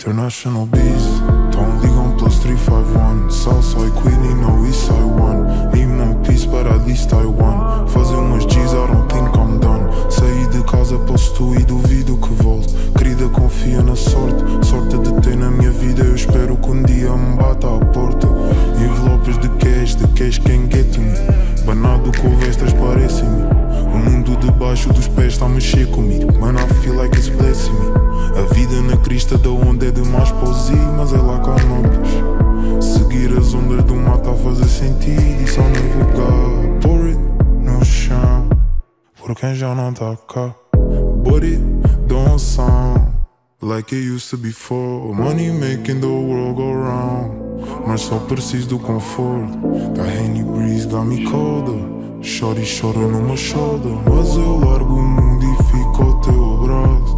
International bees, don't league on plus 351 Southside Queenie, no Eastside 1 Need more peace, but at least I won. Fazer umas G's, I don't think I'm done. Saí de casa, posso tu e duvido que volte. Querida, confia na sorte. Sorte de ter na minha vida, eu espero que um dia me bata à porta. Envelopes de cash, de cash can get me Banado com vestas parecem-me mundo debaixo dos pés está a mexer comigo. Man, I feel like it's blessing me. A vida na crista da onda é demais para os ir, mas é lá cá notas. Seguir as ondas do mar está a fazer sentido e só navegar Pour it no chão, por quem já não está cá? But it don't sound like it used to before Money making the world go round. Mas só preciso do conforto. Da Henny Breeze got me colder Chora e chora numa shoulder Mas eu largo o mundo e fico ao teu abraço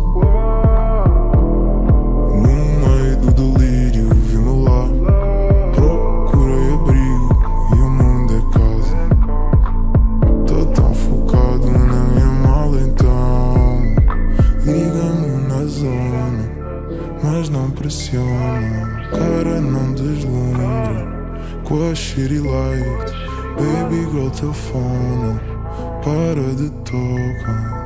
No meio do delírio vi-me lá. Procurei abrigo e o mundo é casa. Tô tão focado na minha mala então. Liga-me na zona Mas não pressiona. Cara não deslumbra Com a shitty light Baby girl teu fone Para de tocar.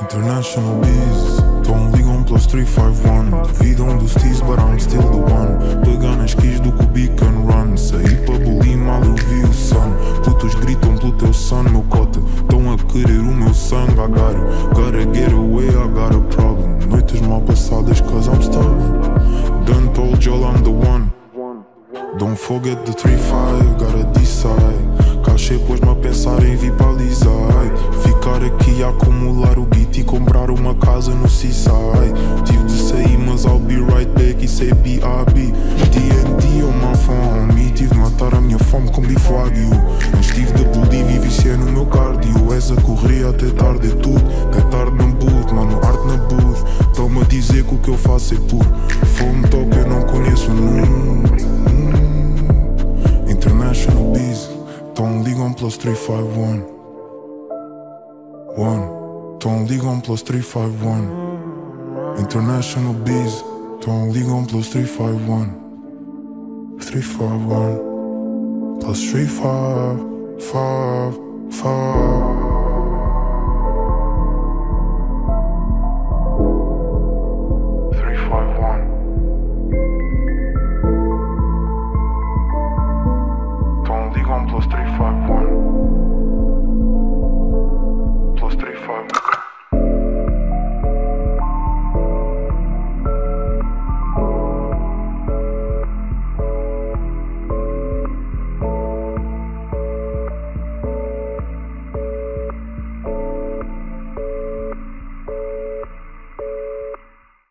International bees Don't liga um plus 351 Duvidam dos teas but I'm still the one. Pegar nas keys do cubic and run. Saí para bolim mal eu vi o sun. Putos gritam pelo teu son meu cota Estão a querer o meu sangue I Gotta get away I got a problem. Noites mal passadas cause I'm stubborn. Done told y'all I'm the one Don't forget the 3-5, gotta decide Cachê pôs-me a pensar em vir para Ficar aqui a acumular o beat e comprar uma casa no Seaside Tive de sair mas I'll be right back, isso é B.I.B D&D on my phone, me tive de matar a minha fome com bife wagyu Antes tive de Bolívia e viciei no meu cardio. És a correr até tarde é tudo, é tarde no boot Mano, arte na booth, estão-me a dizer que o que eu faço é puro. Fome toca eu não conheço num International plus 351 One, don't liga um plus 351 International bees, don't liga um plus 351 351 plus 355 five